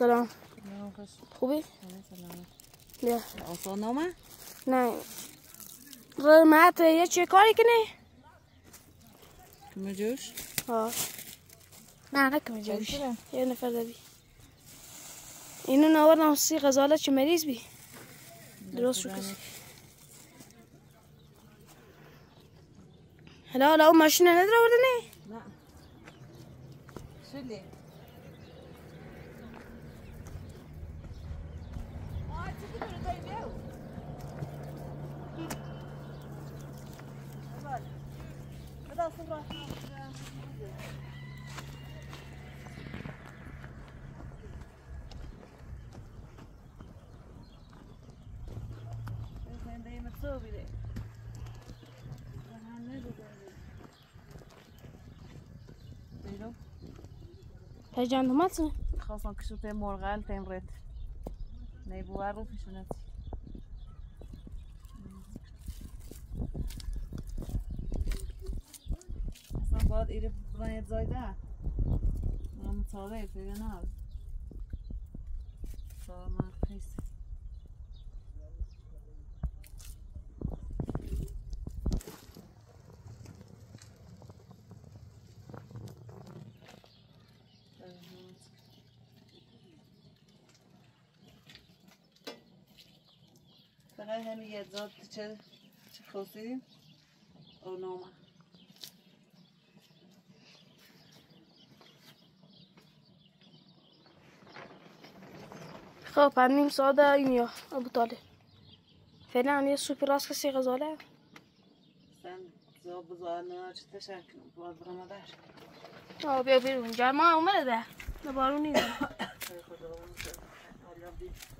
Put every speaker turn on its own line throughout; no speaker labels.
سلام. خوبی؟ بیا
آسان نامه؟
نه. رمت یه چه کاری کنی؟
کمه جوش؟
ها نه نه کمی جوش؟ یه نفر دادی اینو ناوردم سی غزاله چه مریض بی؟ درست شو کسی حالا حالا اون ماشین نداره نه؟
نه
پیجان دومت
خواستم که شده مرغل تمرت نیبوه رو پیشونت اصلا باید ایره باید زایده من مطالعه پیدا سا ذات چه چه خوصیدیم او نامه.
خب هم نیم ساده این یا ابو طالب. فعلا یه سوپی راست کسی غزاله؟
sen زا بزارنا چه تشکر. باید برم در
آه بیا بیرون. گرما اومده. ده نیست.
خیلی خدا اون شد حالا بی
ایتراقو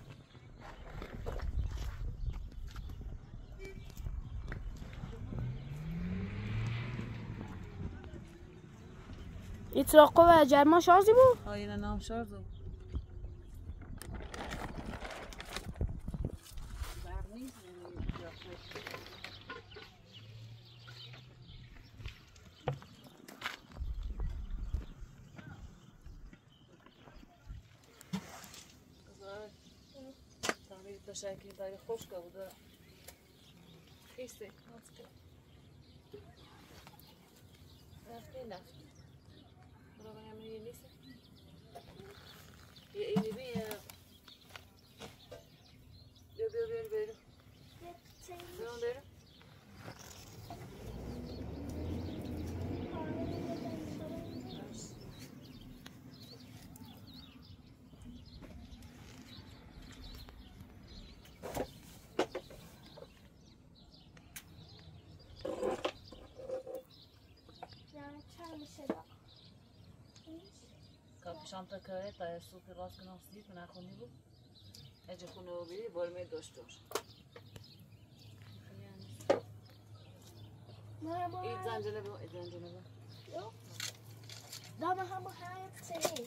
و جرما شازی بود
آینه نام شارزو برق نیست یعنی یا خوش. بذار. تمرین تشکر داری خوش که بوده خیسته رفتی نفتی yang menilis ya ini dia. کاپشان تا کاره تا سوپی راست کنم سید من خونی بود. اجا خونه رو بیدی بار می داشت داشت این زنجله بو این زنجله بو
دام همه حیات سری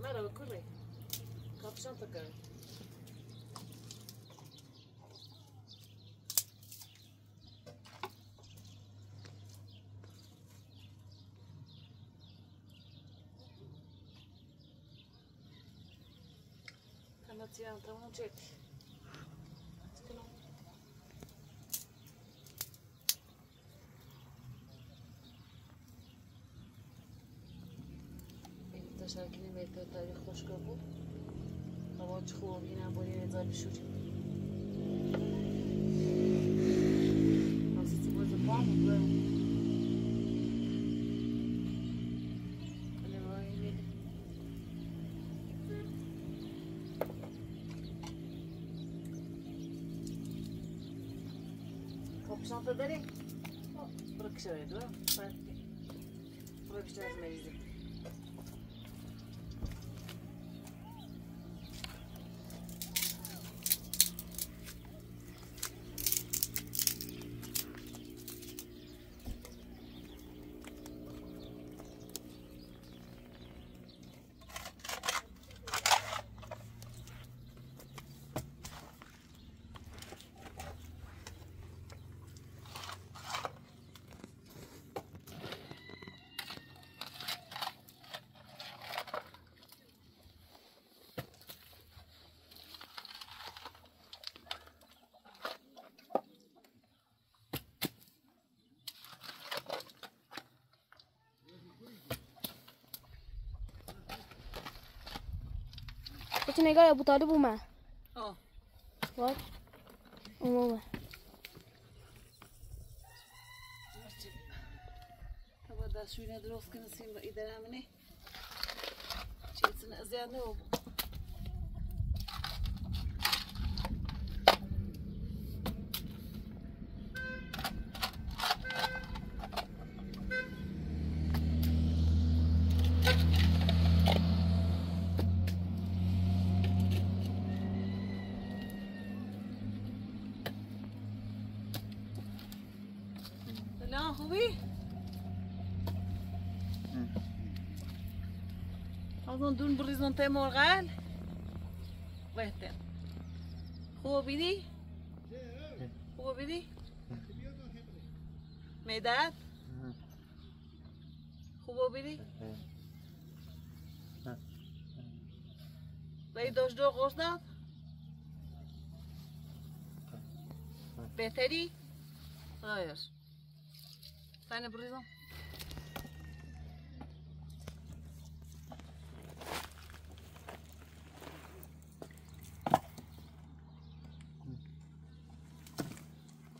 مرا Kanatiyan tamam çek. تشکیلی می‌تونه تاریخ بود هوا چه خوب اینم باید یه
São Frederico. Para
que
será? É
para que será? Para que será? Tinega ya buta de buma. Oh. What? Oh mama. Hava da suyuna droskını simba idare amine. Çetsine azyanı o mandun brizonte morgal. Wester. Rua Bidi? Rua Bidi? Minha idade?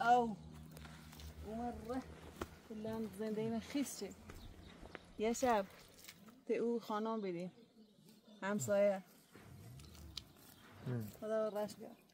او ومرة كلهم زندين خیسچه یه شب ته او خانم بیدیم. همسایه. خدا رش کرد.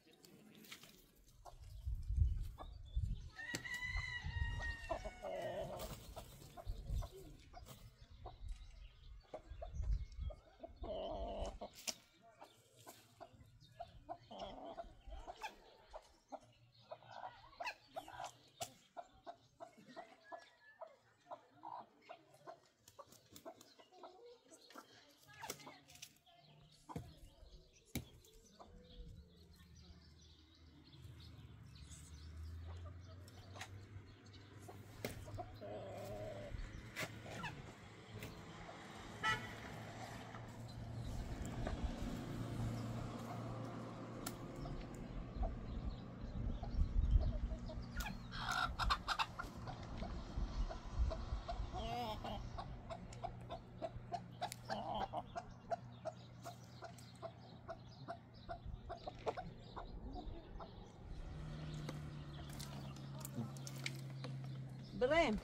بریم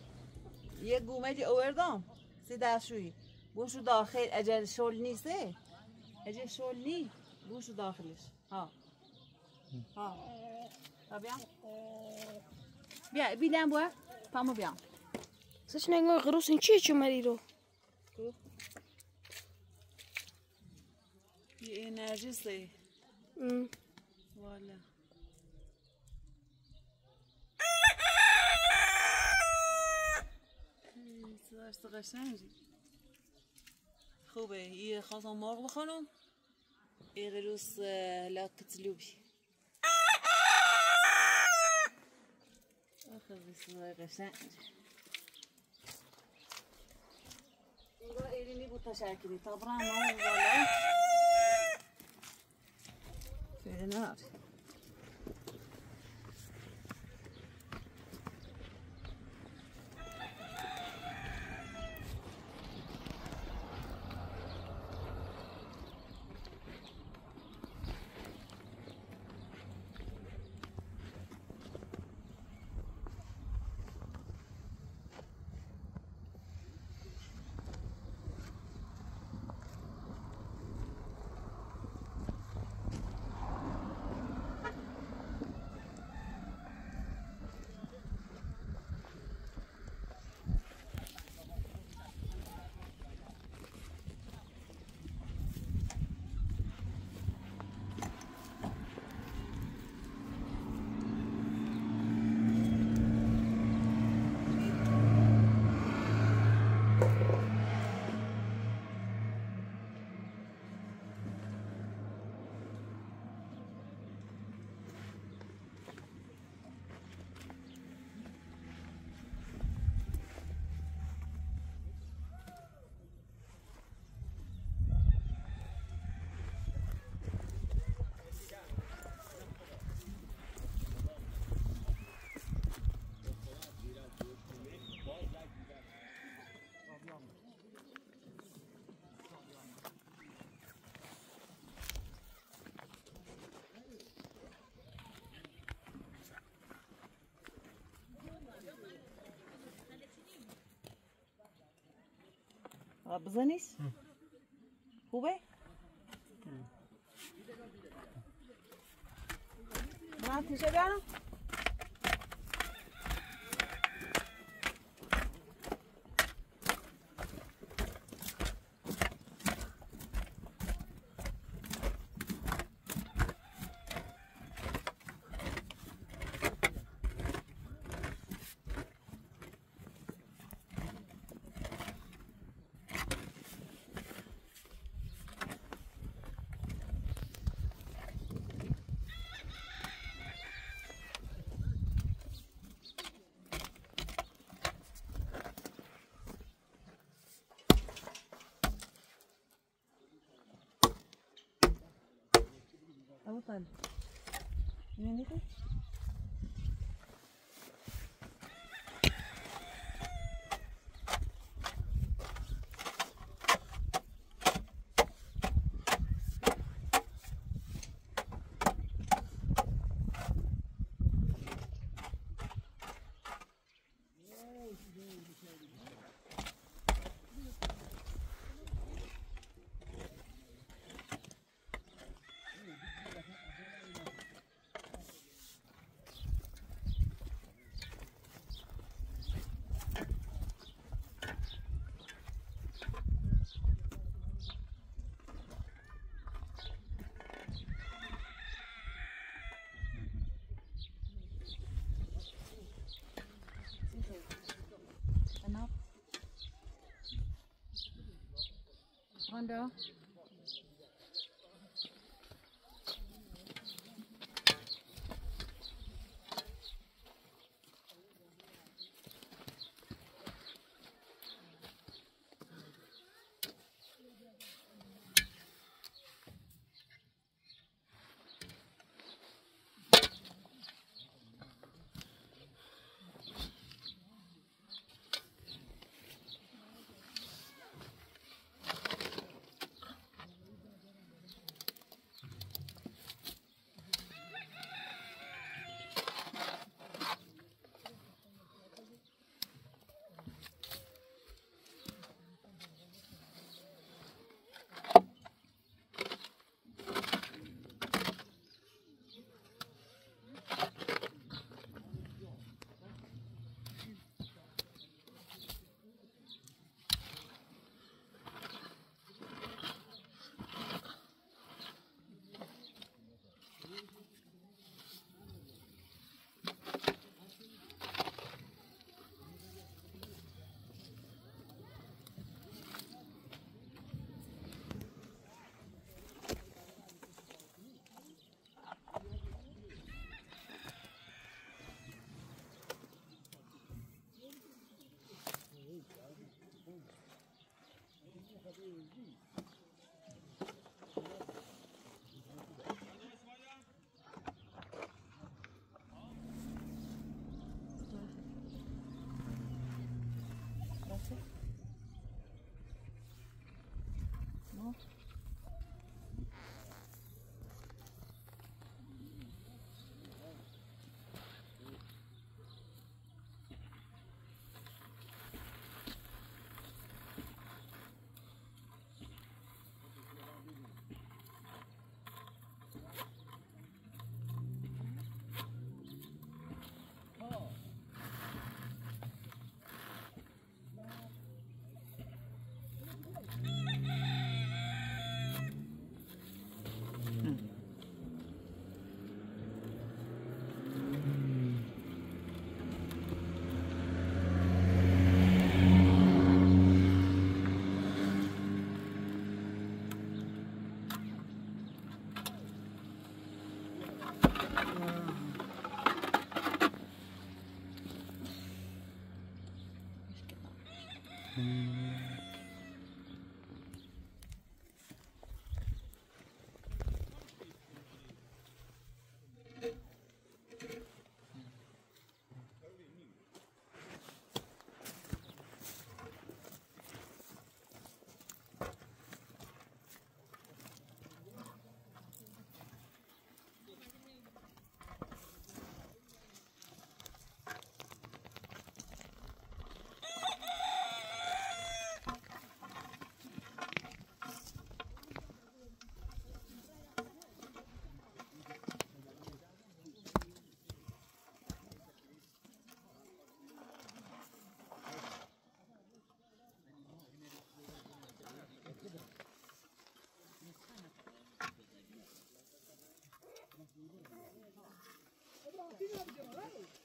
یه گومه اووردم سی دستشویی. بوشو داخل اجل شل نیسته. اجل شل نی بوشو داخلش. ها. ها. بیام. بیا بیدم بوا پامو بیام.
سچ نگاه قروس این چیه چه مری رو؟
یه انرژی
ام.
والا. Rustig zijn. خوبه هي خاصة مرغ بخانم إغلوس آه، لا كتلوبي أخذ بصورة شان إغلى إليني بوتا شاكري طبرا مرغ ولا في النار آه، بزنیش خوبه برام تیشه kan ini nih tuh da. normal. What do you have?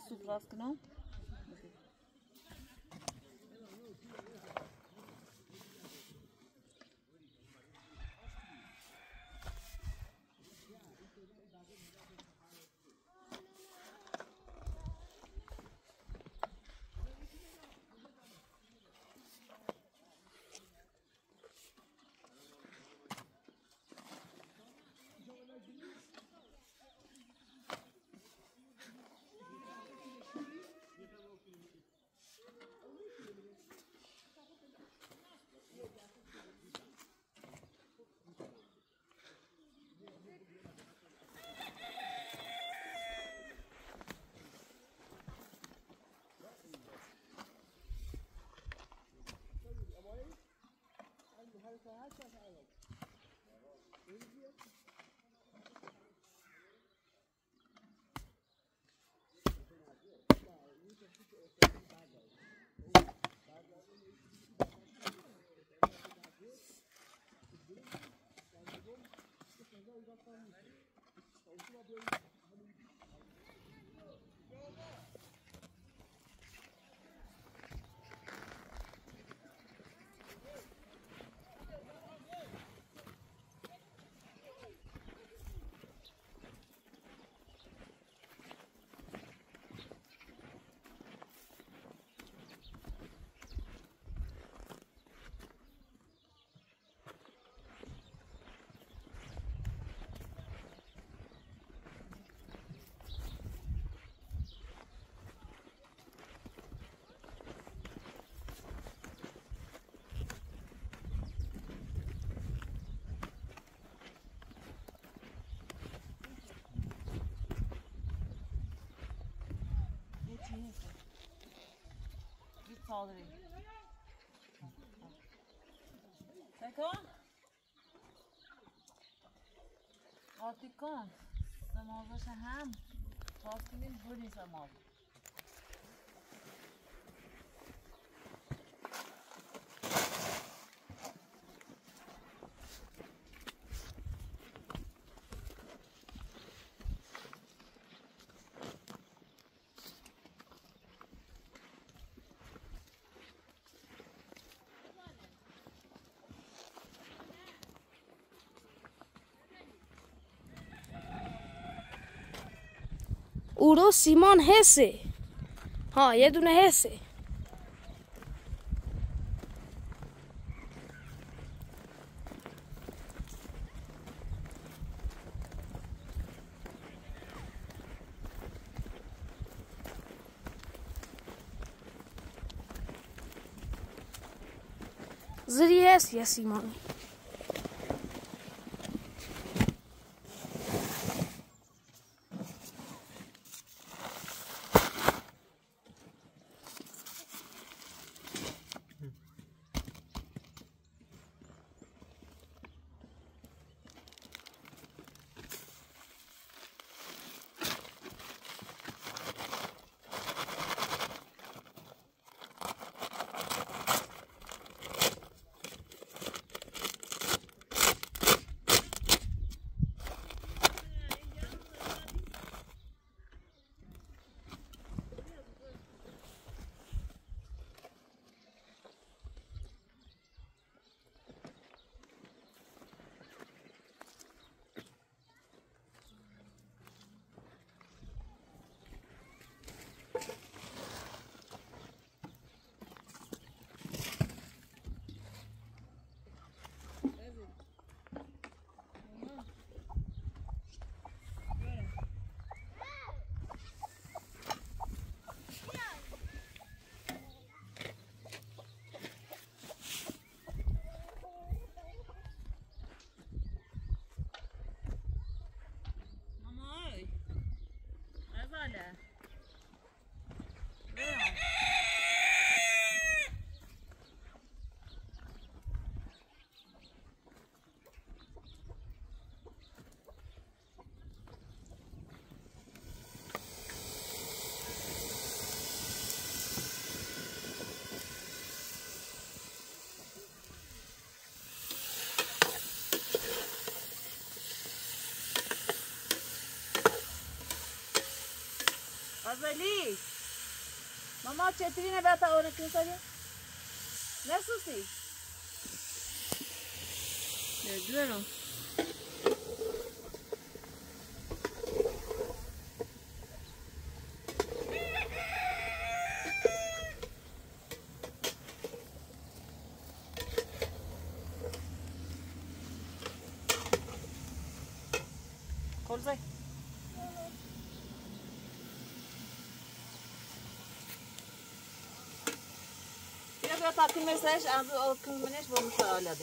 suculaço que não? 아, 이거 갖다 놓으 Saldırı. Tako. Artık kon. Samazlaşa hem. Tasmin buri samazlaşa.
اورو سیمان حسه ها یه دونه حسه زری هست یا سیمانی
Azali. Mama çetine bata onu see. You're doing. para comer seis, há o que me nes, vou mostrar, olha.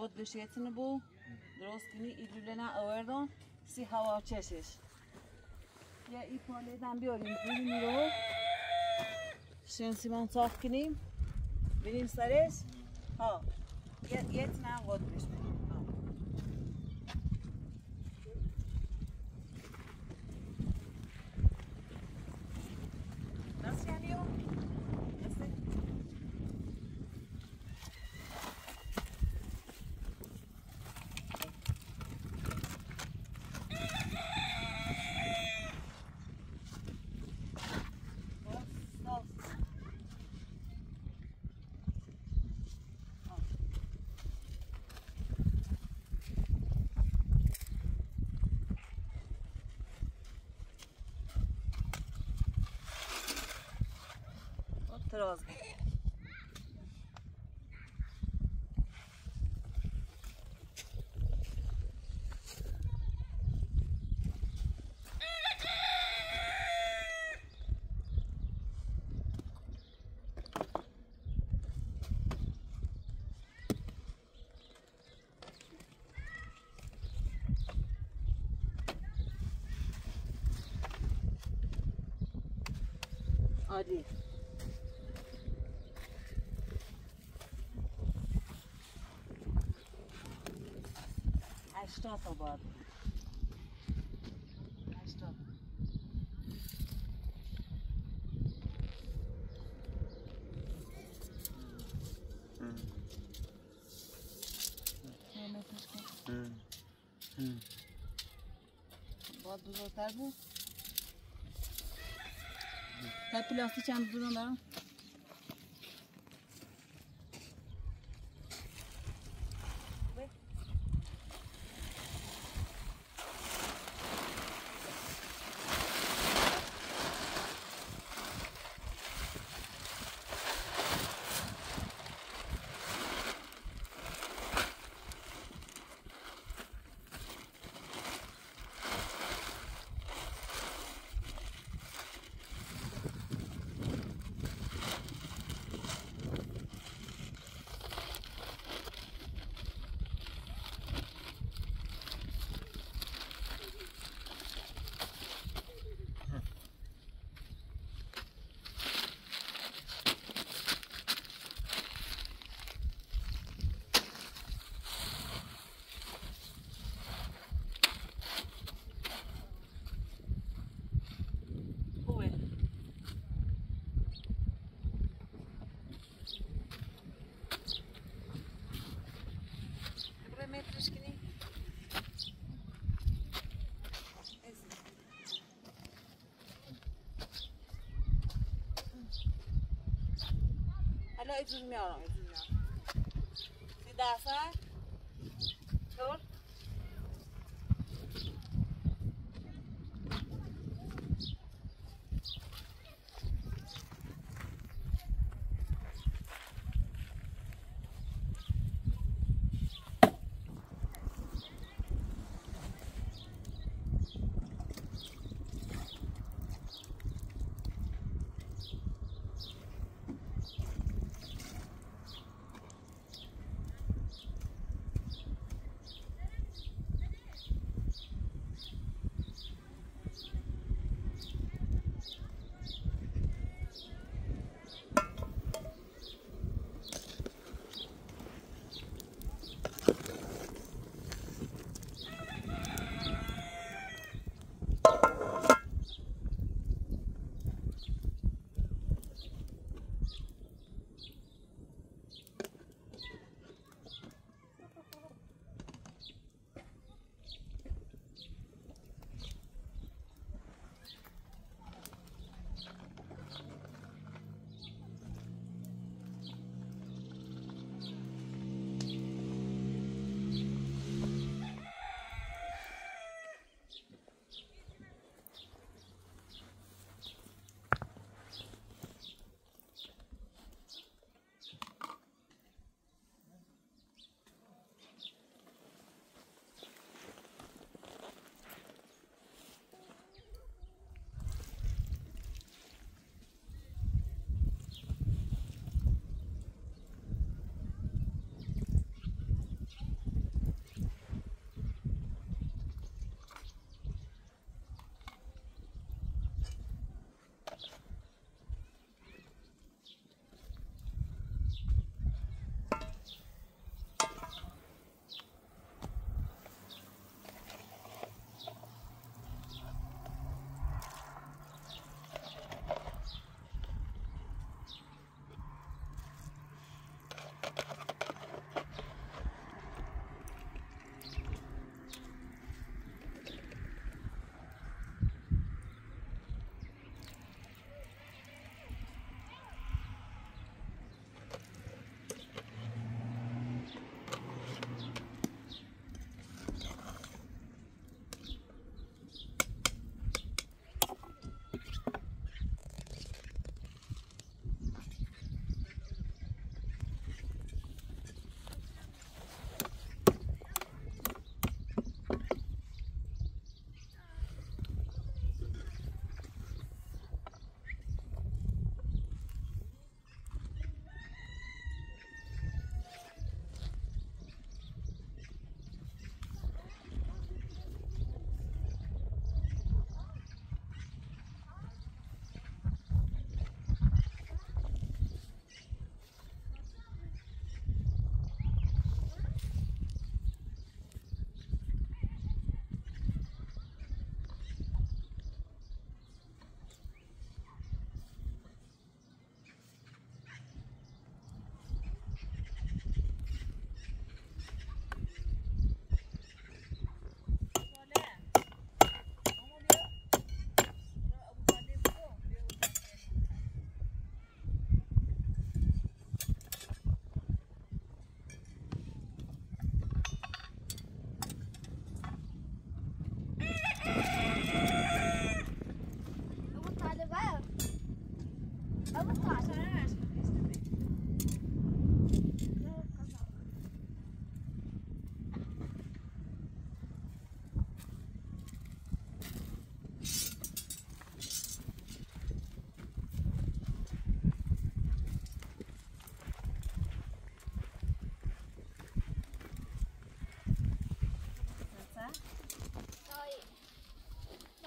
قطبش یتنه بو درست کنی ایلوله نه آوردم سی هوا چشش یا ای پالیدن بیاریم بریم رو شن سیمان صاف کنیم بریم سرش ها یتنه قطبش بریم ها. розум. Ali. stop about I stop. Mm. Mm. Mm. बहुत दूर होता है वो क्या पिलासी चांद 再一组秒，一组秒了，谁打算？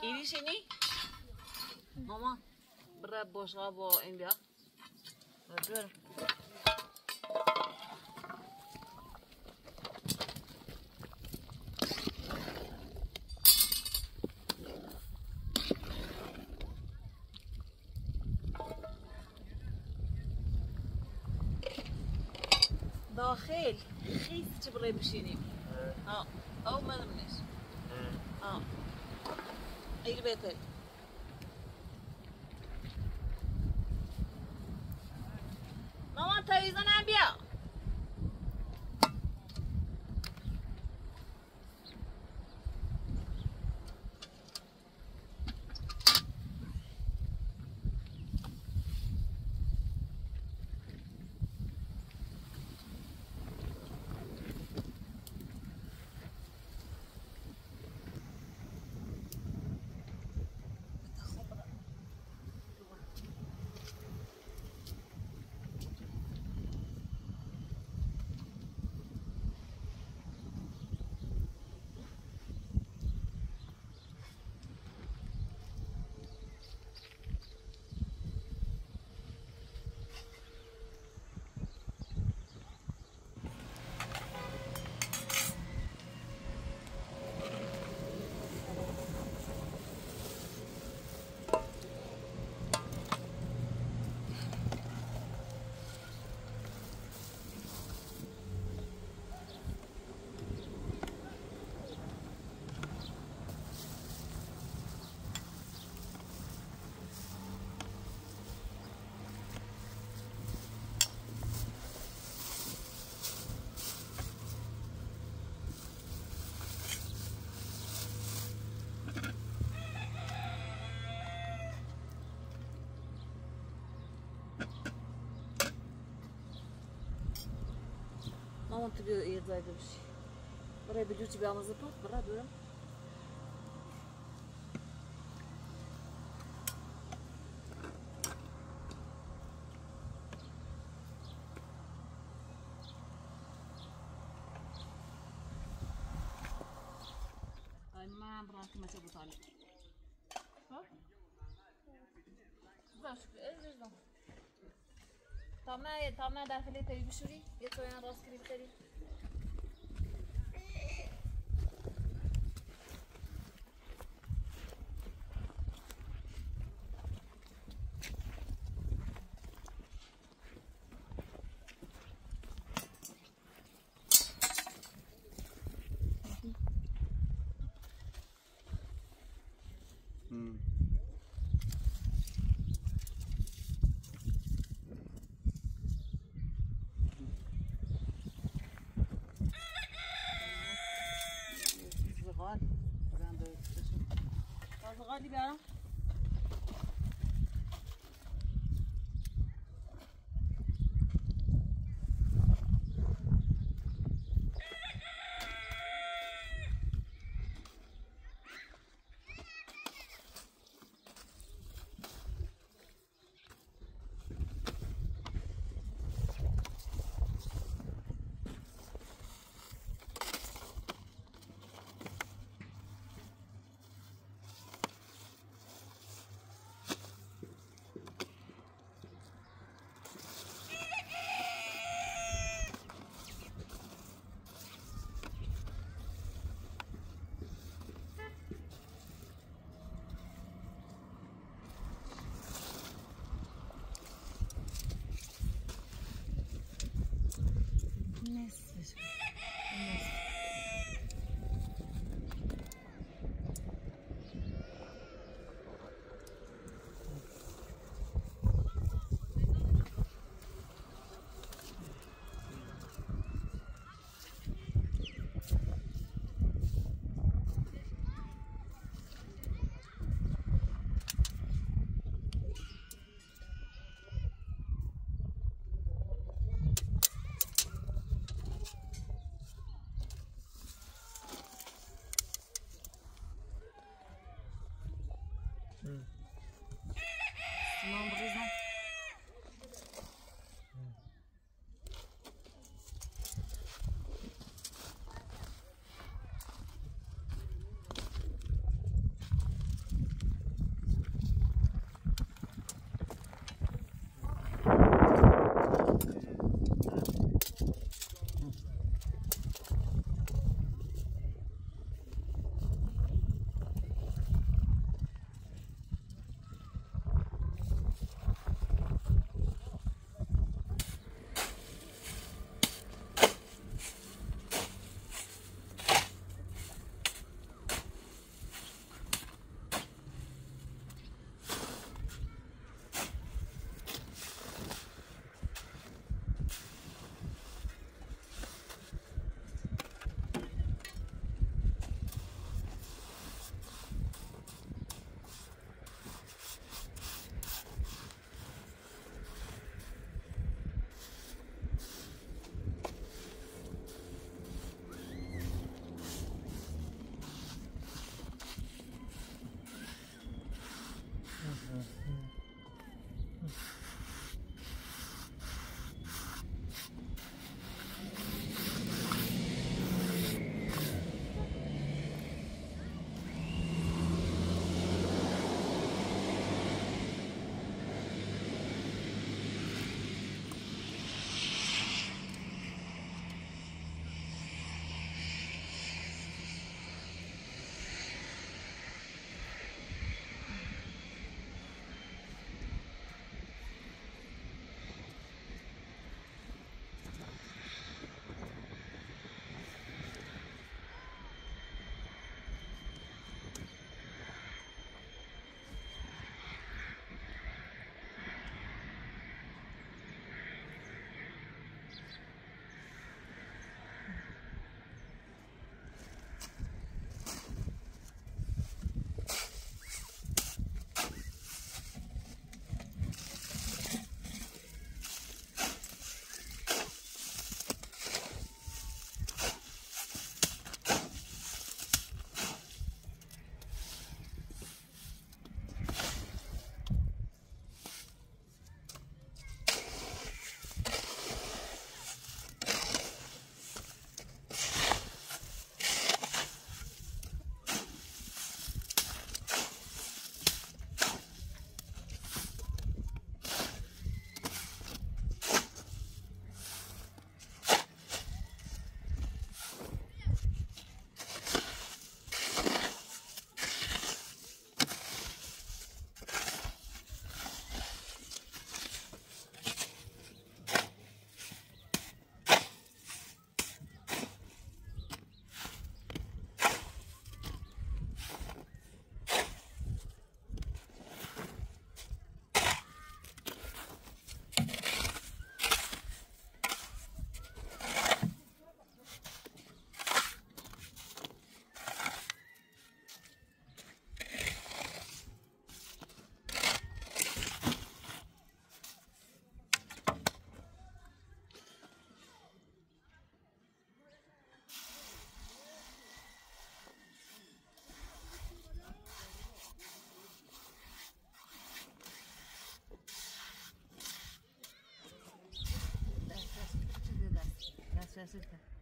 Ini sini. Mama, berapa bos kau bawa enggak? Betul. он тебе едва бежит. Бра бежит тебя мазапат, бра дурам. تا ما تا ما داخلی تری بشوری یه تویان راست کری libera. goodness. Mm. esta.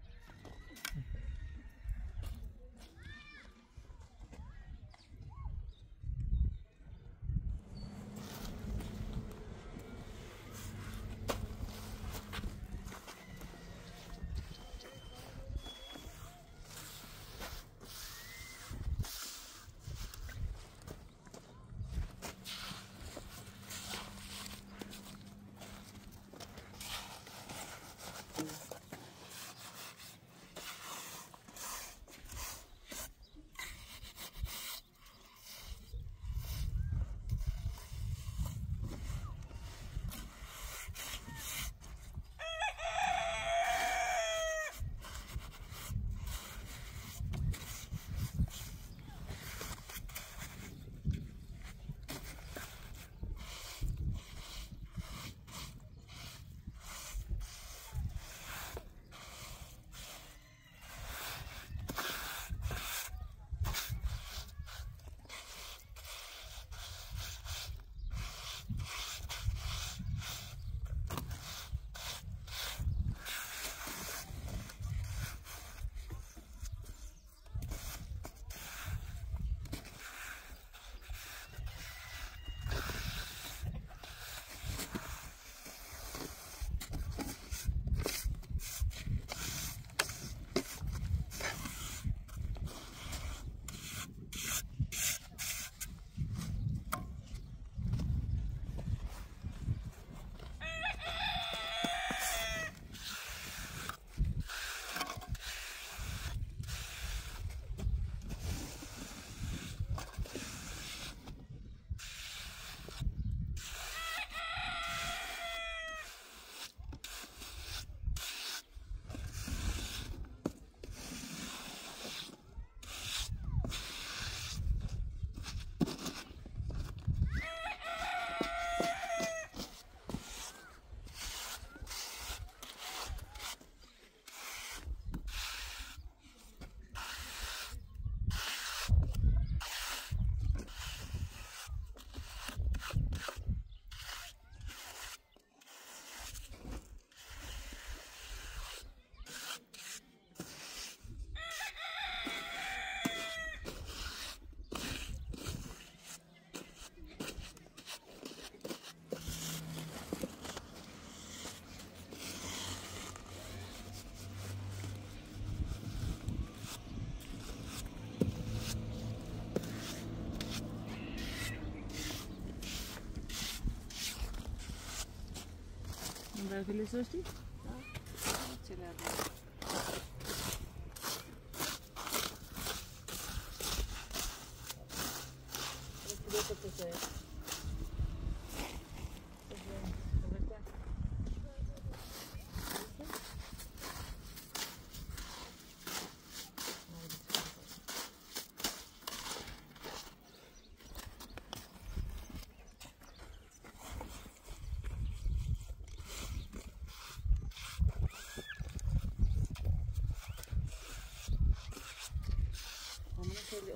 Belki listos değil.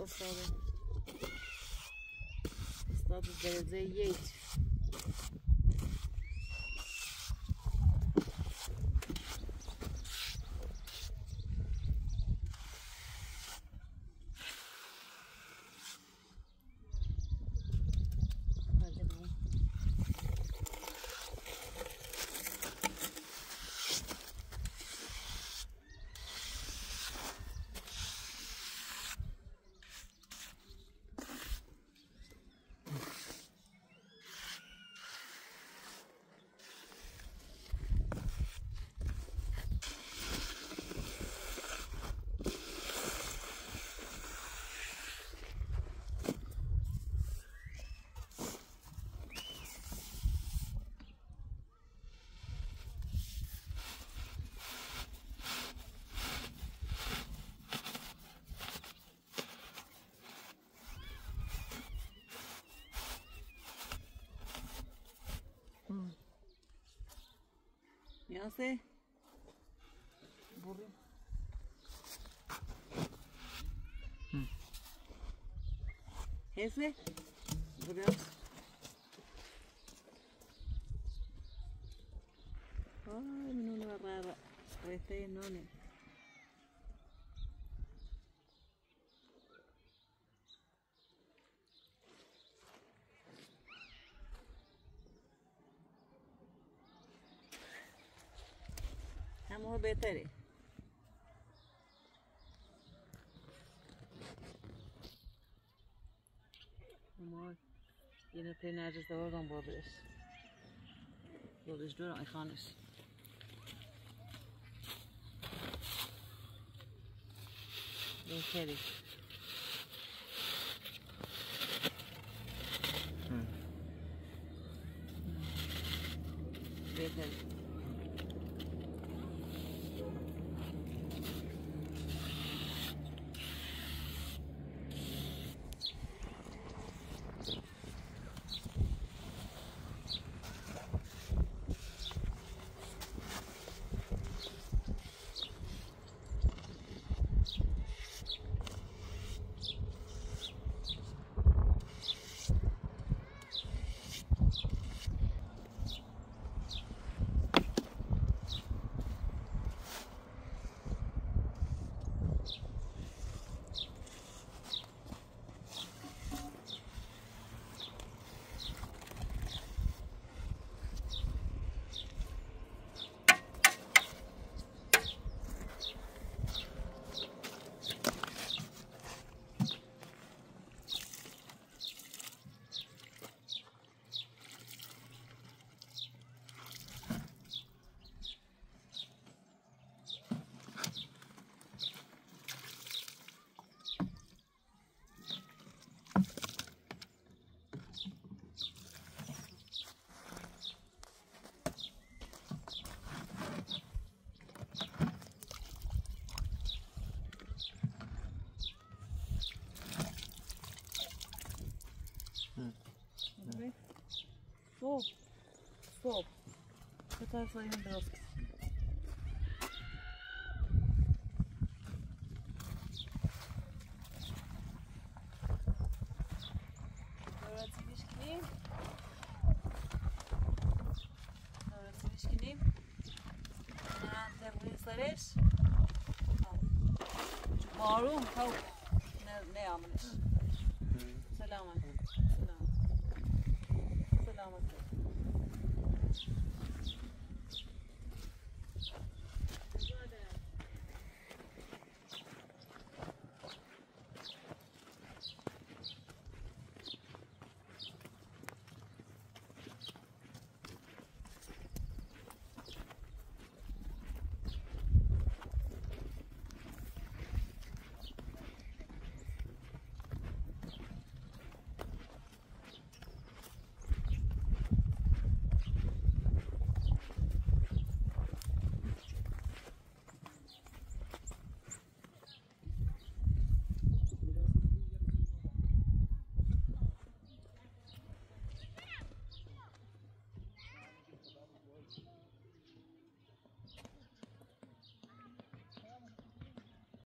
посади. Статус березе яйць. no sé. Burro. Mm. Ese. Burro. Ay, este, no lo agarraba. Este es enorme. mu beteri Mooi. Yine plenerciz de oradan bulabilir. Yol izliyor ama ihanesi. Beteri. Beteri. Стоп. Стоп. Это своим белоски.